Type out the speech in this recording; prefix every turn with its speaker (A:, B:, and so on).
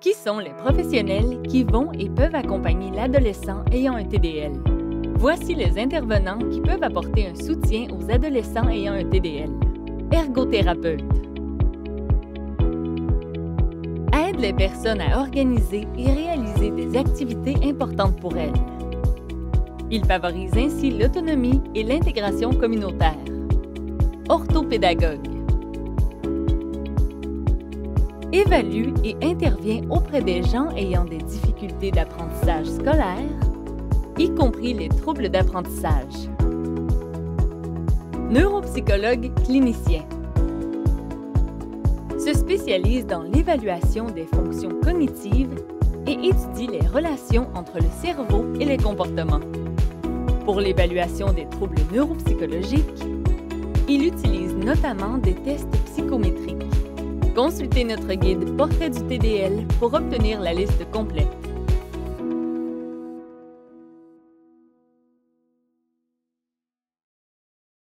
A: Qui sont les professionnels qui vont et peuvent accompagner l'adolescent ayant un TDL? Voici les intervenants qui peuvent apporter un soutien aux adolescents ayant un TDL. Ergothérapeute. Aide les personnes à organiser et réaliser des activités importantes pour elles. Il favorise ainsi l'autonomie et l'intégration communautaire. Orthopédagogue évalue et intervient auprès des gens ayant des difficultés d'apprentissage scolaire, y compris les troubles d'apprentissage. Neuropsychologue clinicien se spécialise dans l'évaluation des fonctions cognitives et étudie les relations entre le cerveau et les comportements. Pour l'évaluation des troubles neuropsychologiques, il utilise notamment des tests psychométriques. Consultez notre guide Portrait du TDL pour obtenir la liste complète.